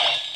you